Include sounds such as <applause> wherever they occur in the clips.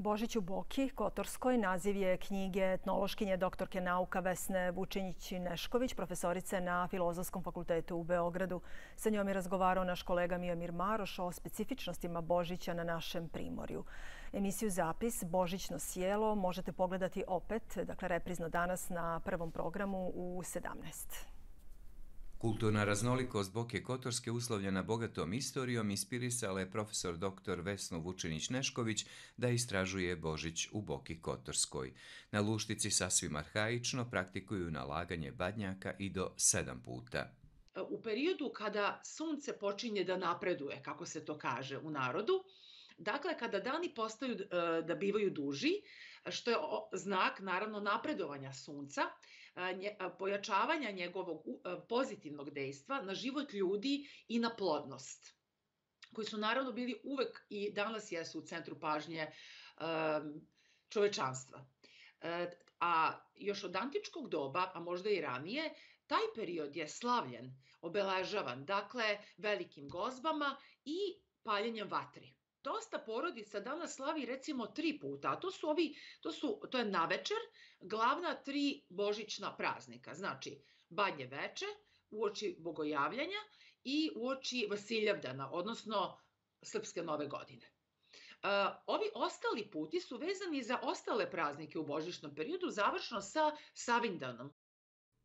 Božić u Boki, Kotorskoj, naziv je knjige etnološkinje doktorke nauka Vesne Vučinić-Nešković, profesorice na Filozofskom fakultetu u Beogradu. Sa njom je razgovarao naš kolega Mijomir Maroš o specifičnostima Božića na našem primorju. Emisiju Zapis Božićno sjelo možete pogledati opet, dakle reprizno danas na prvom programu u 17. Kulturna raznolikost Boke Kotorske uslovljena bogatom istorijom inspirisala je profesor dr. Vesnu Vučinić-Nešković da istražuje Božić u Boki Kotorskoj. Na Luštici sasvim arhaično praktikuju nalaganje badnjaka i do sedam puta. U periodu kada sunce počinje da napreduje, kako se to kaže u narodu, dakle kada dani postaju e, da bivaju duži, što je znak naravno napredovanja sunca, pojačavanja njegovog pozitivnog dejstva na život ljudi i na plodnost koji su naravno bili uvek i danas jesu u centru pažnje čovečanstva. E, a još od antičkog doba, a možda i ranije, taj period je slavljen, obeležavan, dakle, velikim gozbama i paljenjem vatri dosta porodica danas slavi recimo tri puta, a to su ovi, to, su, to je na večer glavna tri božićna praznika. Znači, badnje veče, uoči bogojavljanja i uoči Vasiljavdana, odnosno Srpske nove godine. Uh, ovi ostali puti su vezani za ostale praznike u božićnom periodu, završno sa Savindanom.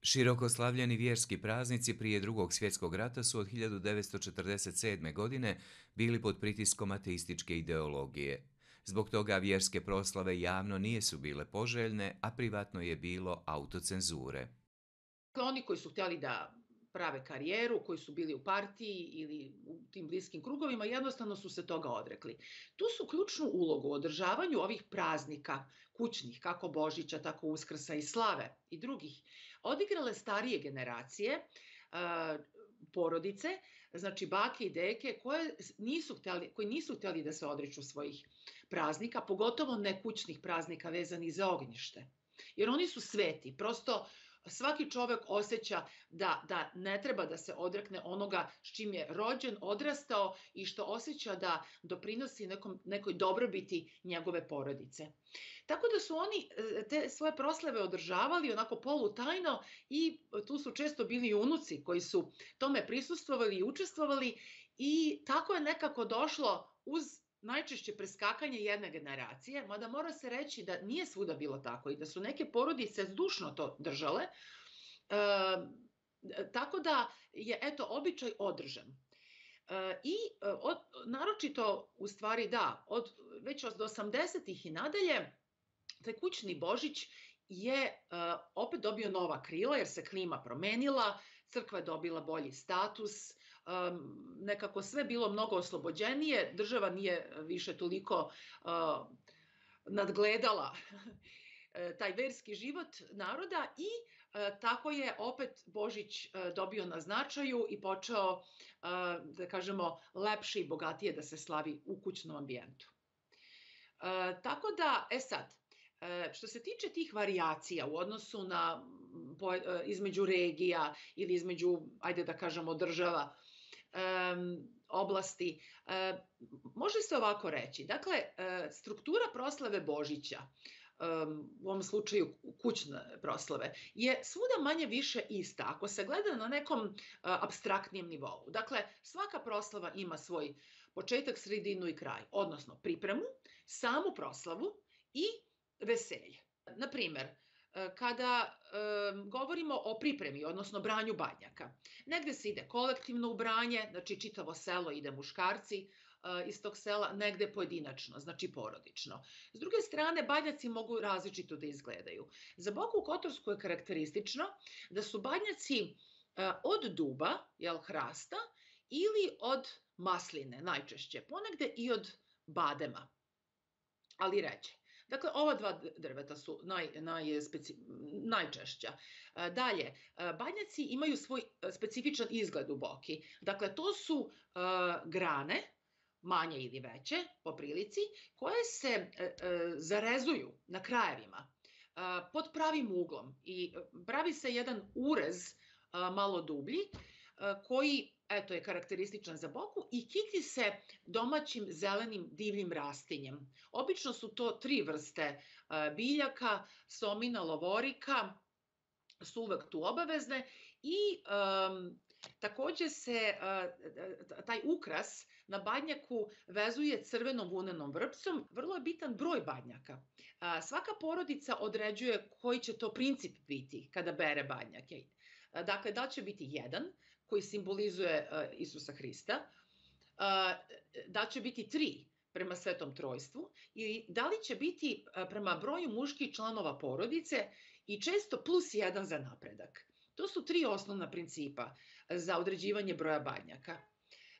Široko slavljeni vjerski praznici prije drugog svjetskog rata su od 1947. godine bili pod pritiskom ateističke ideologije. Zbog toga vjerske proslave javno nije su bile poželjne, a privatno je bilo autocenzure. Oni koji su htjeli da prave karijeru, koji su bili u partiji ili u tim bliskim krugovima, jednostavno su se toga odrekli. Tu su ključnu ulogu u održavanju ovih praznika, kućnih, kako Božića, tako Uskrsa i Slave i drugih, odigrale starije generacije, porodice, znači bake i deke koje nisu hteli, koji nisu hteli da se odriču svojih praznika, pogotovo nekućnih praznika vezanih za ognjište. Jer oni su sveti, prosto svaki čovek osjeća da, da ne treba da se odrekne onoga s čim je rođen, odrastao i što osjeća da doprinosi nekom, nekoj dobrobiti njegove porodice. Tako da su oni e, te svoje proslave održavali onako polutajno i tu su često bili unuci koji su tome prisustvovali i učestvovali i tako je nekako došlo uz najčešće preskakanje jedne generacije, mada mora se reći da nije svuda bilo tako i da su neke porodice zdušno to držale, e, tako da je eto običaj održan. E, I e, od, naročito, u stvari da, od, već od 80-ih i nadalje, taj kućni Božić je uh, opet dobio nova krila jer se klima promenila, crkva je dobila bolji status, nekako sve bilo mnogo oslobođenije, država nije više toliko uh, nadgledala <laughs> e, taj verski život naroda i e, tako je opet Božić e, dobio na značaju i počeo, da kažemo, lepše i bogatije da se slavi u kućnom ambijentu. Tako da, e sad, što se tiče tih varijacija u odnosu na između regija ili između, ajde da kažemo, država, oblasti, može se ovako reći. Dakle, struktura proslave Božića, u ovom slučaju kućne proslave, je svuda manje više ista ako se gleda na nekom abstraktnijem nivou. Dakle, svaka proslava ima svoj početak, sredinu i kraj, odnosno pripremu, samu proslavu i veselje. Na primer, e, kada e, govorimo o pripremi, odnosno branju badnjaka, negde se ide kolektivno u branje, znači čitavo selo ide muškarci e, iz tog sela, negde pojedinačno, znači porodično. S druge strane, badnjaci mogu različito da izgledaju. Za Boku Kotorsku je karakteristično da su badnjaci e, od duba, jel, hrasta, ili od masline, najčešće, ponegde i od badema, ali ređe. Dakle, ova dva drveta su naj, naj, speci, najčešća. E, dalje, e, banjaci imaju svoj e, specifičan izgled u boki. Dakle, to su uh, grane, manje ili veće, po prilici, koje se uh, zarezuju na krajevima uh, pod pravim uglom i pravi se jedan urez malo dublji koji eto je karakterističan za boku i kiti se domaćim zelenim divljim rastinjem. Obično su to tri vrste biljaka, somina, lovorika, su uvek tu obavezne i um, takođe se uh, taj ukras na badnjaku vezuje crvenom vunenom vrpcom. Vrlo je bitan broj badnjaka. Uh, svaka porodica određuje koji će to princip biti kada bere badnjake. Dakle, da će biti jedan, koji simbolizuje uh, Isusa Hrista, da će biti tri, prema Svetom Trojstvu i da li će biti prema broju muških članova porodice i često plus jedan za napredak. To su tri osnovna principa za određivanje broja badnjaka.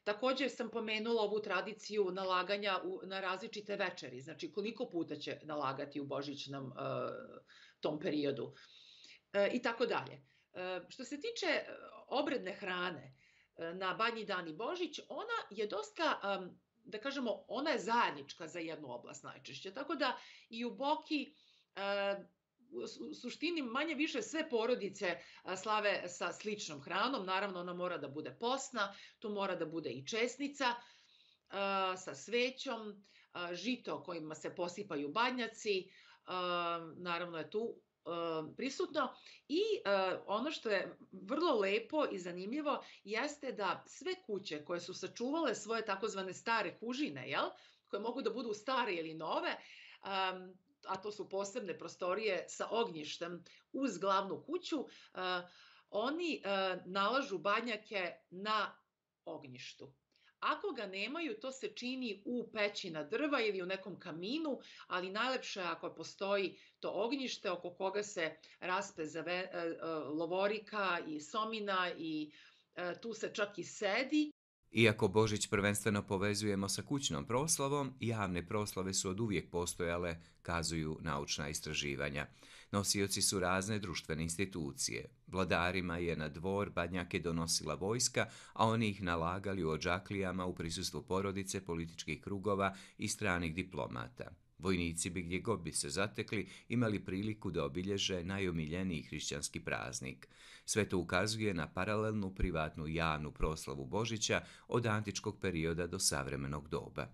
Takođe sam pomenula ovu tradiciju nalaganja u, na različite večeri, znači koliko puta će nalagati u božićnom uh, tom periodu uh, i tako dalje. Uh, što se tiče obredne hrane uh, na Banji dan i Božić, ona je dosta, da kažemo, ona je zajednička za jednu oblast najčešće, tako da i u Boki uh, u suštini manje više sve porodice slave sa sličnom hranom. Naravno, ona mora da bude posna, tu mora da bude i česnica sa svećom, žito kojima se posipaju badnjaci, naravno je tu prisutno i ono što je vrlo lepo i zanimljivo jeste da sve kuće koje su sačuvale svoje takozvane stare kužine, jel, koje mogu da budu stare ili nove, a to su posebne prostorije sa ognjištem uz glavnu kuću, oni nalažu banjake na ognjištu. Ako ga nemaju, to se čini u peći na drva ili u nekom kaminu, ali najlepše je ako postoji to ognjište oko koga se raspe zave, lovorika i somina i tu se čak i sedi Iako Božić prvenstveno povezujemo sa kućnom proslavom, javne proslave su od uvijek postojale, kazuju naučna istraživanja. Nosioci su razne društvene institucije. Vladarima je na dvor badnjake donosila vojska, a oni ih nalagali u ođaklijama u prisustvu porodice, političkih krugova i stranih diplomata. Vojnici bi gdje god bi se zatekli imali priliku da obilježe najomiljeniji hrišćanski praznik. Sve to ukazuje na paralelnu privatnu javnu proslavu Božića od antičkog perioda do savremenog doba.